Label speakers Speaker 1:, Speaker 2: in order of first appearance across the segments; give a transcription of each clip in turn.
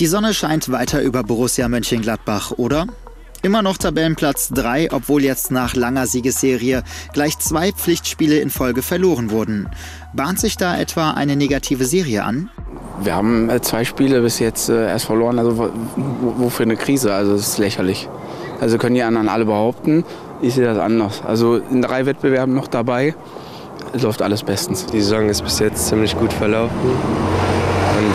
Speaker 1: Die Sonne scheint weiter über Borussia Mönchengladbach, oder? Immer noch Tabellenplatz 3, obwohl jetzt nach langer Siegesserie gleich zwei Pflichtspiele in Folge verloren wurden. Bahnt sich da etwa eine negative Serie an?
Speaker 2: Wir haben äh, zwei Spiele bis jetzt äh, erst verloren, also wofür eine Krise? Also das ist lächerlich. Also können die anderen alle behaupten, ich sehe das anders. Also in drei Wettbewerben noch dabei, läuft alles bestens.
Speaker 3: Die Saison ist bis jetzt ziemlich gut verlaufen.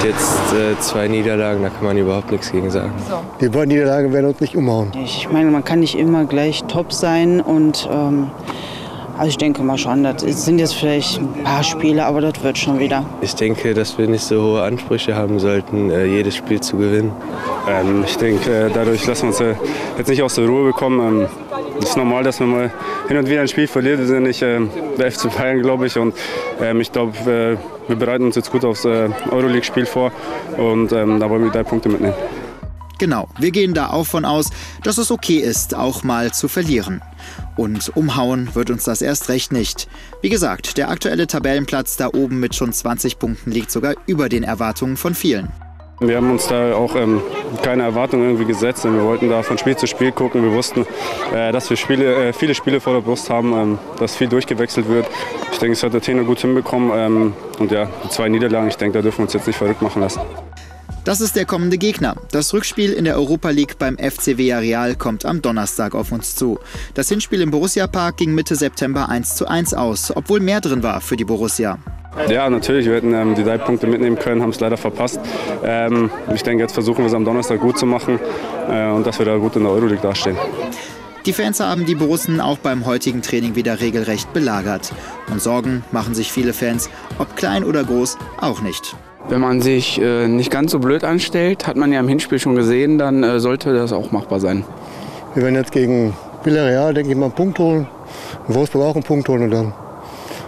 Speaker 3: Jetzt äh, zwei Niederlagen, da kann man überhaupt nichts gegen sagen.
Speaker 4: Die beiden Niederlagen werden uns nicht umhauen.
Speaker 5: Ich meine, man kann nicht immer gleich top sein und ähm, also ich denke mal schon, das sind jetzt vielleicht ein paar Spiele, aber das wird schon wieder.
Speaker 3: Ich denke, dass wir nicht so hohe Ansprüche haben sollten, äh, jedes Spiel zu gewinnen.
Speaker 6: Ähm, ich denke, dadurch lassen wir uns äh, jetzt nicht aus der Ruhe bekommen. Ähm, es ist normal, dass man mal hin und wieder ein Spiel verliert. Wir sind nicht äh, der FC Bayern, glaube ich. Und ähm, ich glaube, äh, wir bereiten uns jetzt gut aufs äh, Euroleague-Spiel vor. Und ähm, da wollen wir drei Punkte mitnehmen.
Speaker 1: Genau, wir gehen da auch von aus, dass es okay ist, auch mal zu verlieren. Und umhauen wird uns das erst recht nicht. Wie gesagt, der aktuelle Tabellenplatz da oben mit schon 20 Punkten liegt sogar über den Erwartungen von vielen.
Speaker 6: Wir haben uns da auch ähm, keine Erwartungen irgendwie gesetzt. Wir wollten da von Spiel zu Spiel gucken. Wir wussten, äh, dass wir Spiele, äh, viele Spiele vor der Brust haben, ähm, dass viel durchgewechselt wird. Ich denke, es hat der Trainer gut hinbekommen. Ähm, und ja, zwei Niederlagen, ich denke, da dürfen wir uns jetzt nicht verrückt machen lassen.
Speaker 1: Das ist der kommende Gegner. Das Rückspiel in der Europa League beim FC Villarreal kommt am Donnerstag auf uns zu. Das Hinspiel im Borussia Park ging Mitte September 1 zu 1 aus, obwohl mehr drin war für die Borussia.
Speaker 6: Ja, natürlich. Wir hätten ähm, die drei Punkte mitnehmen können, haben es leider verpasst. Ähm, ich denke, jetzt versuchen wir es am Donnerstag gut zu machen äh, und dass wir da gut in der Euroleague dastehen.
Speaker 1: Die Fans haben die Borussen auch beim heutigen Training wieder regelrecht belagert. Und Sorgen machen sich viele Fans, ob klein oder groß, auch nicht.
Speaker 2: Wenn man sich äh, nicht ganz so blöd anstellt, hat man ja im Hinspiel schon gesehen, dann äh, sollte das auch machbar sein.
Speaker 4: Wir werden jetzt gegen Villarreal, denke ich mal, einen Punkt holen. Wolfsburg auch einen Punkt holen und dann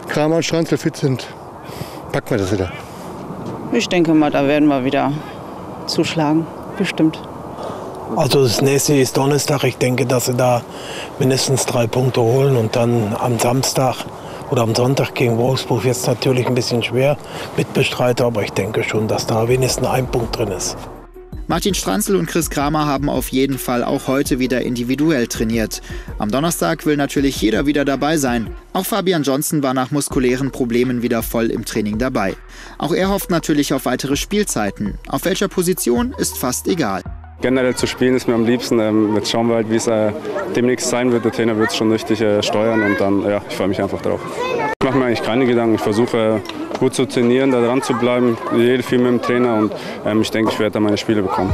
Speaker 4: Kramer und Stranzel fit sind packen wir das wieder.
Speaker 5: Ich denke mal, da werden wir wieder zuschlagen. Bestimmt.
Speaker 7: Also das nächste ist Donnerstag. Ich denke, dass sie da mindestens drei Punkte holen und dann am Samstag oder am Sonntag gegen Wolfsburg es natürlich ein bisschen schwer mit Bestreiter, aber ich denke schon, dass da wenigstens ein Punkt drin ist.
Speaker 1: Martin Stranzl und Chris Kramer haben auf jeden Fall auch heute wieder individuell trainiert. Am Donnerstag will natürlich jeder wieder dabei sein. Auch Fabian Johnson war nach muskulären Problemen wieder voll im Training dabei. Auch er hofft natürlich auf weitere Spielzeiten. Auf welcher Position ist fast egal.
Speaker 6: Generell zu spielen ist mir am liebsten. Ähm, jetzt schauen wir halt, wie es äh, demnächst sein wird. Der Trainer wird es schon richtig äh, steuern und dann, ja, ich freue mich einfach drauf. Ich mache mir eigentlich keine Gedanken. Ich versuche gut zu trainieren, da dran zu bleiben, jede viel mit dem Trainer und ähm, ich denke, ich werde da meine Spiele bekommen.